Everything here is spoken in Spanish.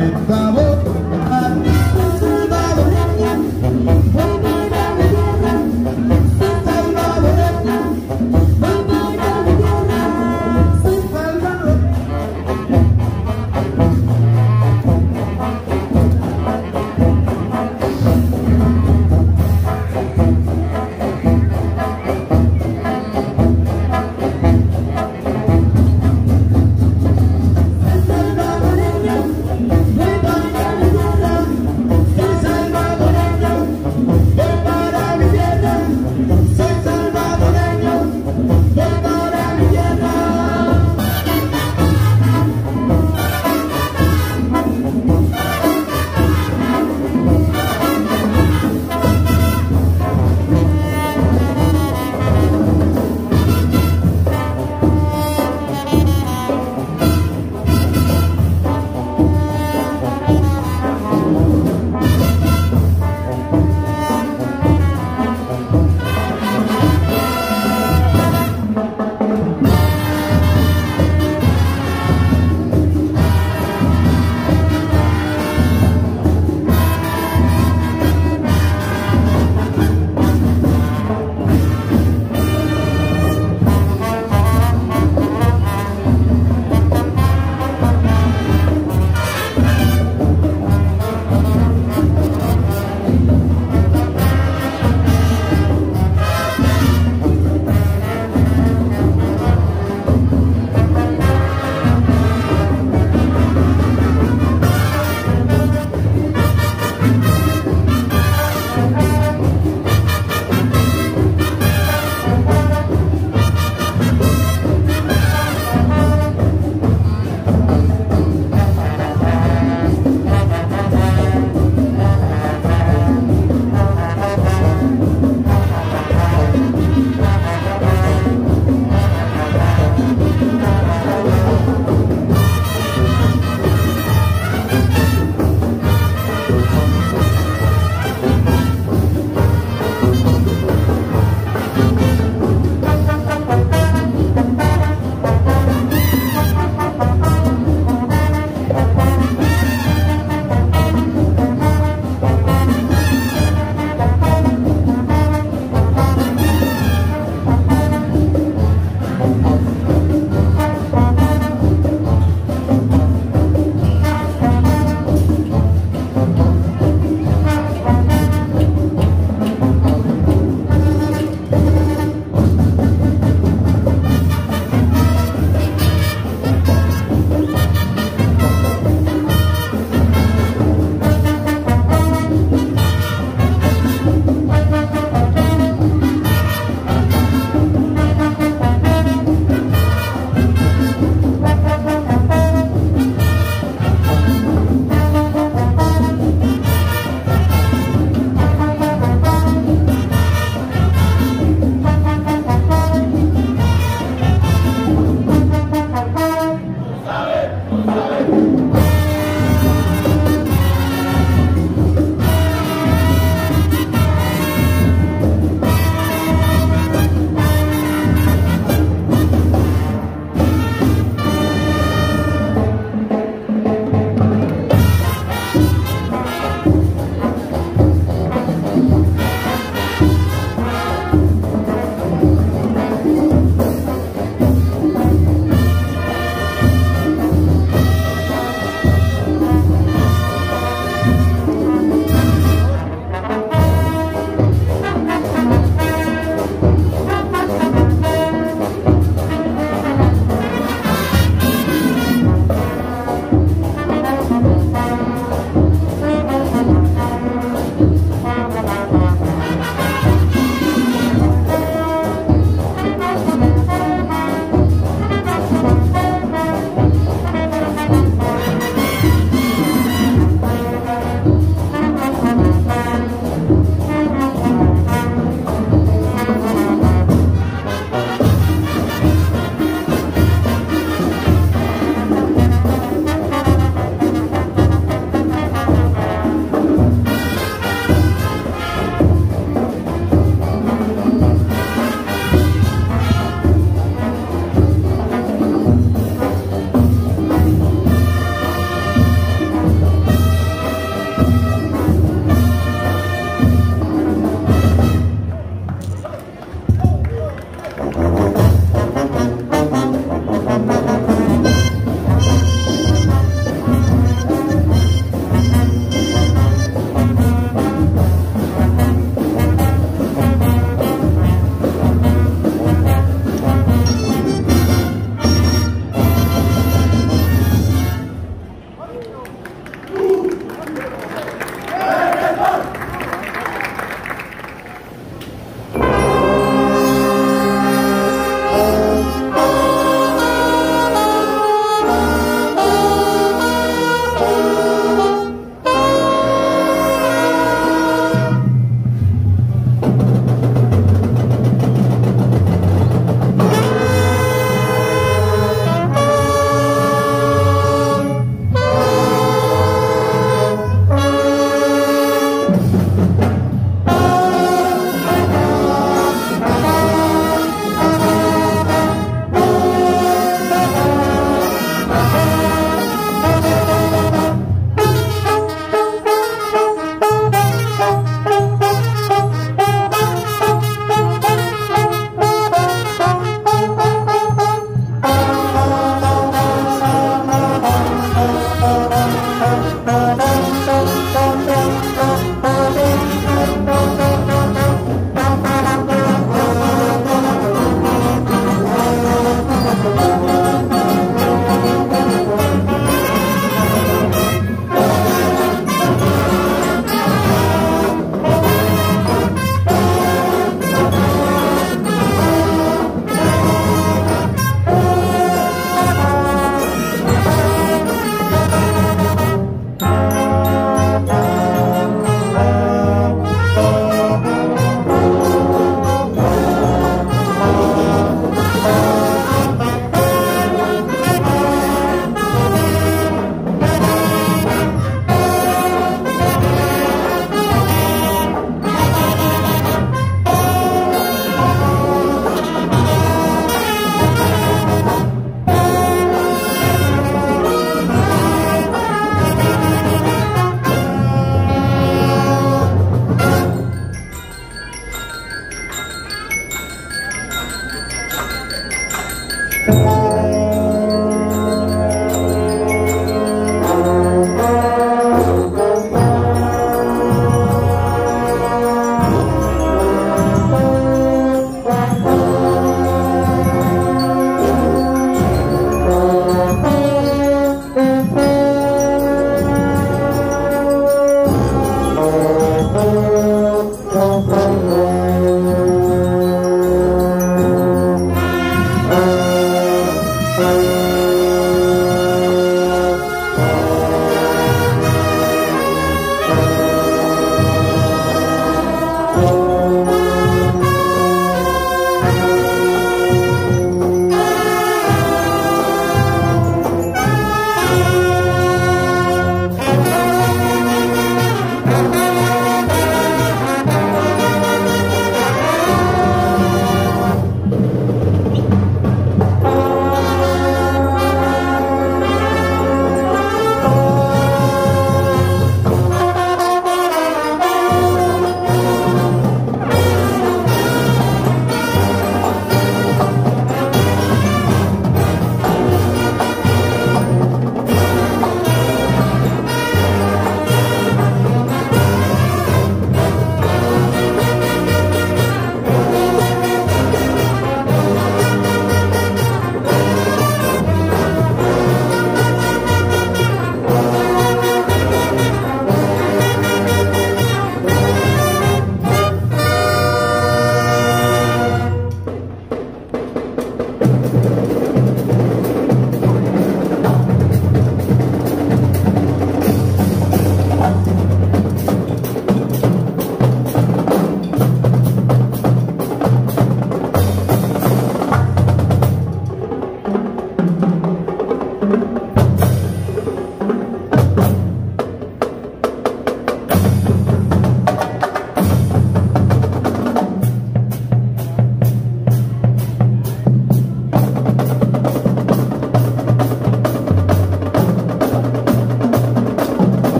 en